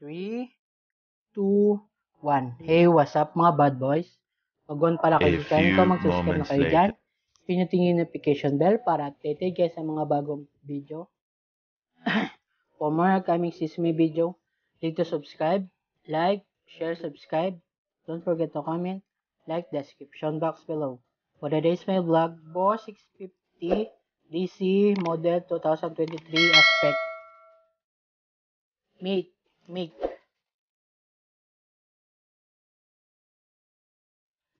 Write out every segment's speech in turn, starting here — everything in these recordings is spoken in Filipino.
3, 2, 1. Hey, what's up mga bad boys? Pag-on pala kayo A dyan, ikaw few mag-subscribe na kayo later. dyan. Pinutin yung notification bell para updated kayo sa mga bagong video. For more upcoming Sesame video, click to subscribe, like, share, subscribe. Don't forget to comment, like description box below. For today's my vlog, Boss 650 DC Model 2023 Aspect. Meet, meet.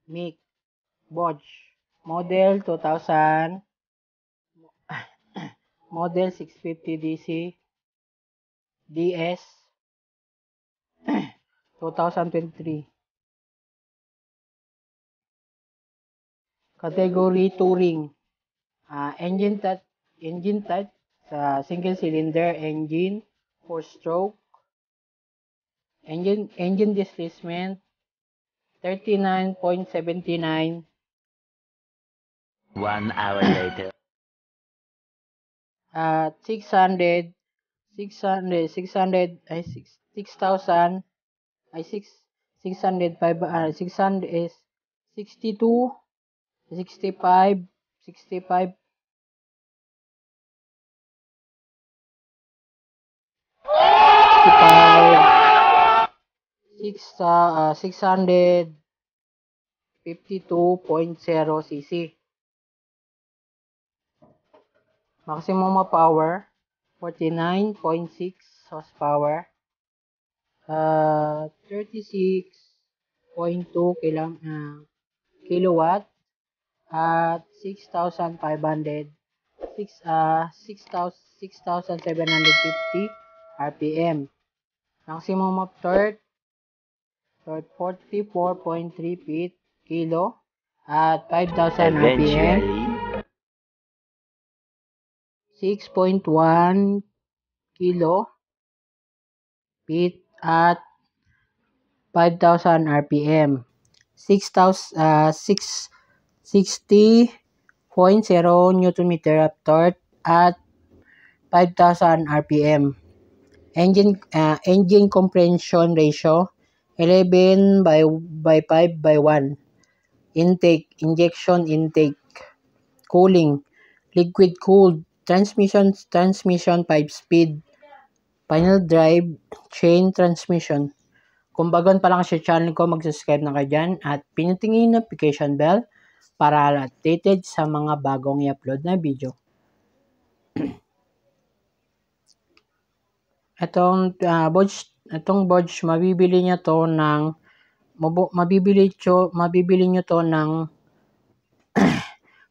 Mic Bodge Model 2000 Model 650 DC DS 2023 Category Touring Ah, Engine type Engine type sa single cylinder engine 4 stroke Engine engine displacement 39.79 One hour later. at 600 600 600 ay 6 6,000 ay 6 600 ah, 600 is 62 65 65 6 ah, 652.0 cc Maximum of power, 49.6 horsepower. Uh, 36.2 kilang, uh, kilowatt at 6,500 6 uh, 6,000 6,750 RPM. Maximum of torque, torque 44.3 feet kilo at 5,000 RPM. Eventually, 6.1 kilo feet at 5,000 RPM. 6,000 uh, 6 60.0 Newton meter of torque at 5,000 RPM. Engine uh, engine compression ratio 11 by by 5 by 1. Intake injection intake. Cooling liquid cooled. Transmission transmission 5 speed. Final drive chain transmission. Kung bagon pa lang sa channel ko mag-subscribe na kayo dyan at pinutin yung notification bell para updated sa mga bagong i-upload na video. Itong uh, itong bodge mabibili niyo to ng mabibili cho mabibili niyo to ng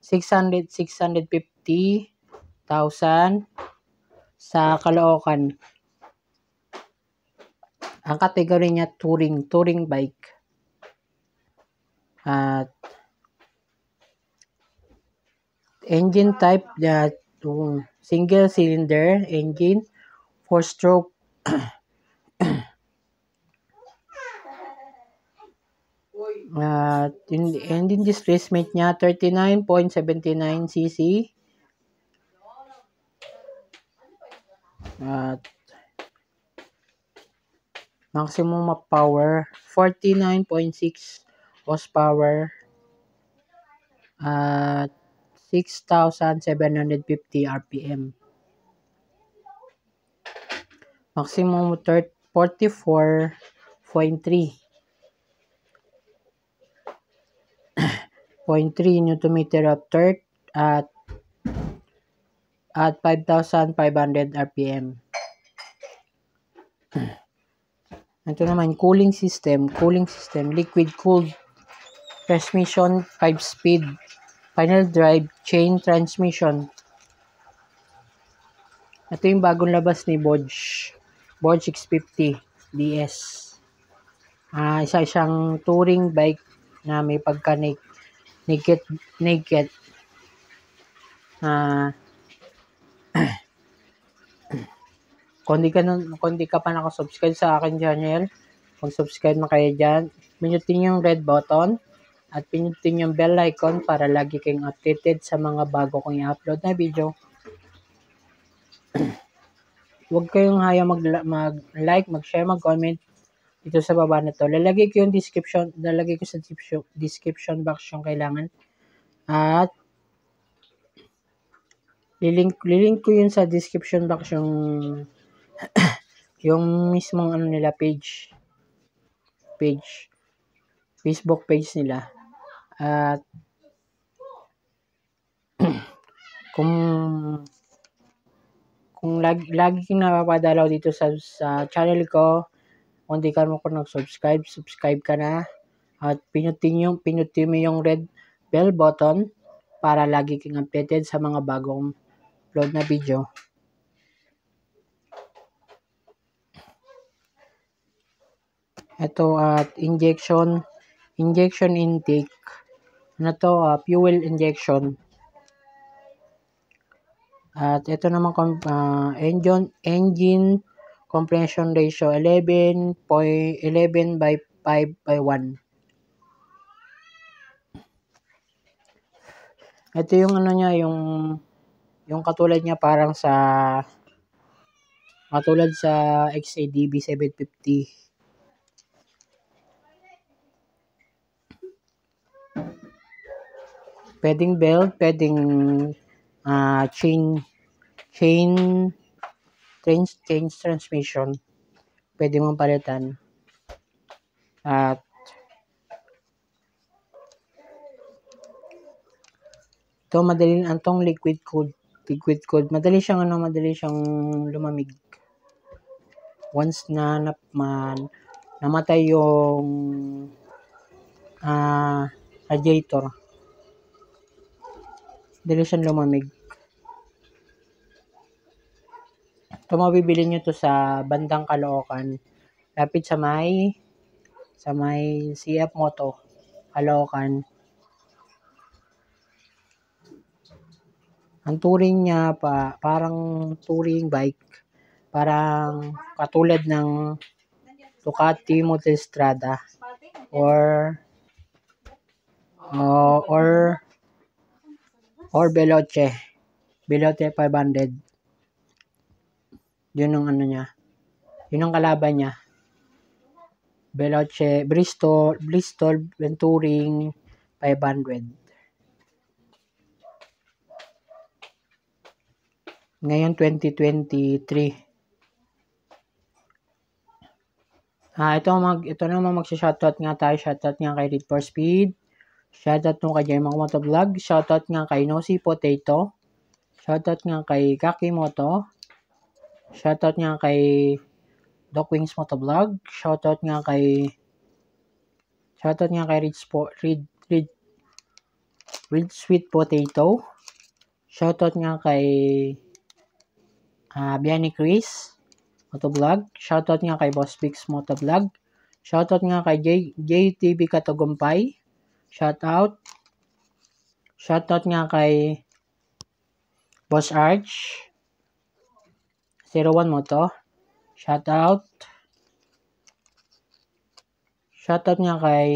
600 650 1,000 sa Caloocan. Ang category niya touring, touring bike. At engine type na uh, single cylinder engine, four stroke Uh, engine displacement niya 39.79 cc At maximum of power 49.6 horsepower at 6,750 RPM. Maximum torque 44.3 0.3 Newton meter of torque at at 5,500 RPM. Ito naman, cooling system. Cooling system, liquid cooled transmission, 5 speed, final drive, chain transmission. Ito yung bagong labas ni Bodge. Bodge 650 DS. Ah, isa siyang touring bike na may pagka naked naked. Ah, kung di ka, nun, kung di ka pa nakasubscribe sa akin channel, mag-subscribe na kayo dyan. Pinutin yung red button at pinutin yung bell icon para lagi kayong updated sa mga bago kong i-upload na video. huwag kayong haya mag, mag-like, mag-share, mag-comment dito sa baba na to. Lalagay ko yung description, lalagay ko sa description box yung kailangan. At lilink, lilink ko yun sa description box yung yung mismong ano nila page page Facebook page nila at kung kung lagi, lagi kang napapadalaw dito sa, sa channel ko, kung di ka mo ko nag-subscribe, subscribe ka na. At pinutin yung, pinutin mo yung red bell button para lagi kang updated sa mga bagong upload na video. Ito at injection, injection intake. Ano to, uh, fuel injection. At ito naman uh, engine engine compression ratio 11.11 11 by 5 by 1. Ito yung ano niya yung yung katulad niya parang sa katulad sa XADB 750. Pwedeng belt, pwedeng uh, chain chain change change transmission pwede mong palitan. At ito madali antong liquid cold liquid cold madali siyang ano madali siyang lumamig. Once na, na man, namatay yung uh, radiator madali siyang lumamig Ito mabibili nyo to sa bandang Caloocan. Lapit sa may sa may CF Moto, Caloocan. Ang touring niya pa parang touring bike. Parang katulad ng Ducati Multistrada or uh, or or Veloce. Veloce 500. Yun ang ano niya. Yun ang kalaban niya. Veloce, Bristol, Bristol Venturing 500. Ngayon 2023. Ah, ito mag ito naman magsa-shoutout nga tayo. Shoutout nga kay Read for Speed. Shoutout nga kay Jermang Moto Vlog. Shoutout nga kay Nosy Potato. Shoutout nga kay Kaki Moto. Shoutout nga kay Doc Wings Motovlog. Shoutout nga kay Shoutout nga kay Rich po, Reed, Reed, Reed Sweet Potato. Shoutout nga kay uh, Biani Chris Motovlog. Shoutout nga kay Boss Bix Motovlog. Shoutout nga kay J, JTV Katagumpay. Shoutout. Shoutout nga kay Boss Arch. 01 mo to. Shout out. Shout out niya kay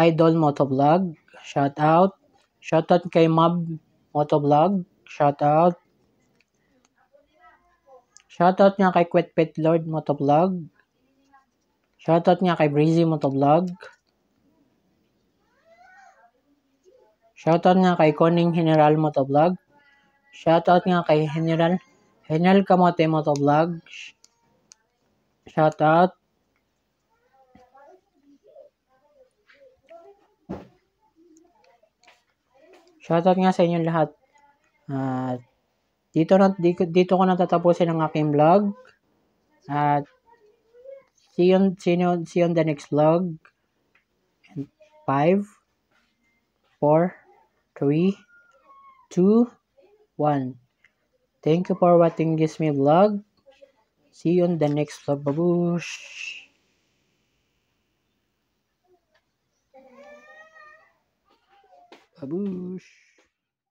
Idol Motovlog. Shout out. Shout out kay Mab Motovlog. Shout out. Shout out niya kay Quet Pet Lord Motovlog. Shout out niya kay Breezy Motovlog. Shoutout nga kay Koning General Motovlog. Shoutout nga kay General General Kamote Motovlog. Shoutout. Shoutout nga sa inyo lahat. At uh, dito na dito, dito ko natatapusin ang aking vlog. At see you, see you, see you on the next vlog. 5 4 3 2 1. Thank you for watching this me vlog. See you on the next vlog. Baboosh! Baboosh!